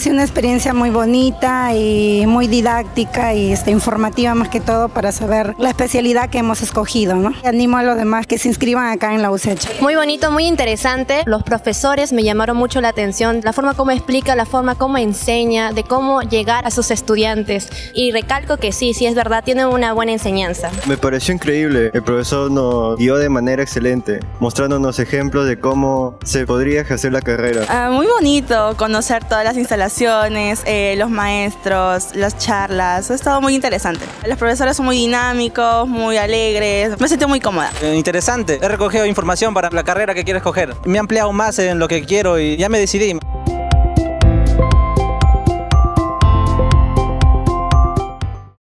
ha sido una experiencia muy bonita y muy didáctica y este, informativa más que todo para saber la especialidad que hemos escogido. ¿no? Animo a los demás que se inscriban acá en la UCECH. Muy bonito, muy interesante. Los profesores me llamaron mucho la atención, la forma como explica, la forma como enseña, de cómo llegar a sus estudiantes. Y recalco que sí, sí es verdad, tiene una buena enseñanza. Me pareció increíble. El profesor nos guió de manera excelente, mostrándonos ejemplos de cómo se podría ejercer la carrera. Ah, muy bonito conocer todas las instalaciones, eh, los maestros, las charlas. Ha estado muy interesante. Los profesores son muy dinámicos, muy alegres. Me sentí muy cómoda. Eh, interesante. He recogido información para la carrera que quiero escoger. Me he ampliado más en lo que quiero y ya me decidí.